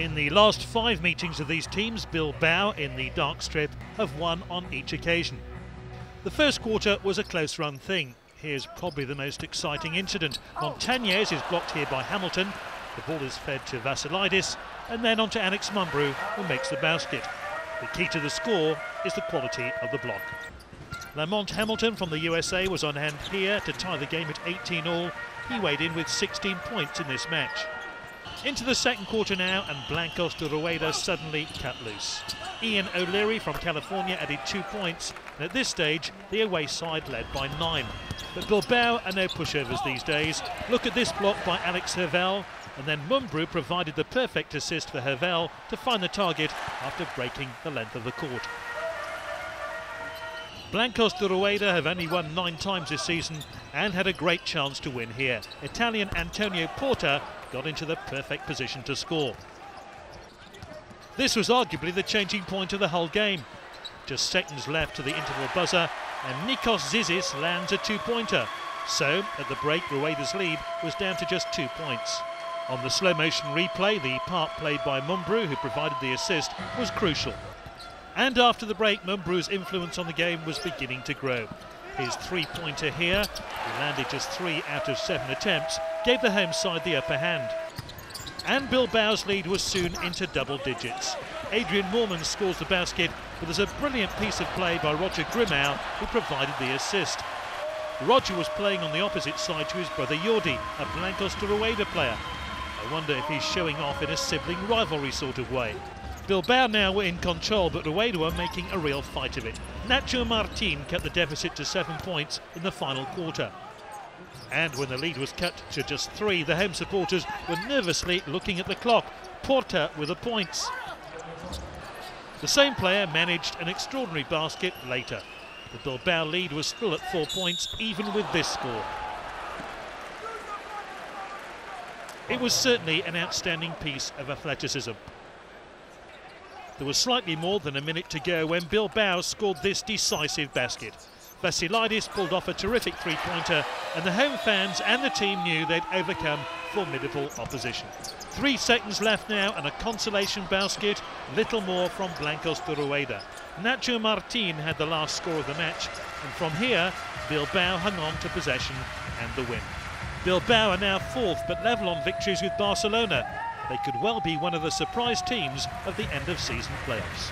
In the last five meetings of these teams, Bilbao in the dark strip have won on each occasion. The first quarter was a close run thing. Here's probably the most exciting incident. Montañez is blocked here by Hamilton. The ball is fed to Vasileiadis and then on to Alex Mumbrú who makes the basket. The key to the score is the quality of the block. Lamont Hamilton from the USA was on hand here to tie the game at 18 all. He weighed in with 16 points in this match. Into the second quarter now, and Blancos de Rueda suddenly cut loose. Ian O'Leary from California added two points, and at this stage, the away side led by nine. But Bilbao are no pushovers these days. Look at this block by Alex Hervelle, and then Mumbrú provided the perfect assist for Hervelle to find the target after breaking the length of the court. Blancos de Rueda have only won nine times this season and had a great chance to win here. Italian Antonio Porta got into the perfect position to score. This was arguably the changing point of the whole game. Just seconds left to the interval buzzer, and Nikos Zisis lands a two-pointer. So, at the break, Rueda's lead was down to just two points. On the slow motion replay, the part played by Mumbrú, who provided the assist, was crucial. And after the break, Mumbrú's influence on the game was beginning to grow. His three-pointer here, he landed just three out of seven attempts, gave the home side the upper hand. And Bilbao's lead was soon into double digits. Adrian Moerman scores the basket, but there's a brilliant piece of play by Roger Grimau, who provided the assist. Roger was playing on the opposite side to his brother Jordi, a Blancos de Rueda player. I wonder if he's showing off in a sibling rivalry sort of way. Bilbao now were in control, but Rueda were making a real fight of it. Nacho Martin kept the deficit to seven points in the final quarter. And when the lead was cut to just three, the home supporters were nervously looking at the clock. Porta with the points. The same player managed an extraordinary basket later. The Bilbao lead was still at four points, even with this score. It was certainly an outstanding piece of athleticism. There was slightly more than a minute to go when Bilbao scored this decisive basket. Vasileiadis pulled off a terrific three-pointer and the home fans and the team knew they'd overcome formidable opposition. Three seconds left now and a consolation basket, little more from Blancos de Rueda. Nacho Martin had the last score of the match and from here Bilbao hung on to possession and the win. Bilbao are now fourth but level on victories with Barcelona they could well be one of the surprise teams of the end of season playoffs.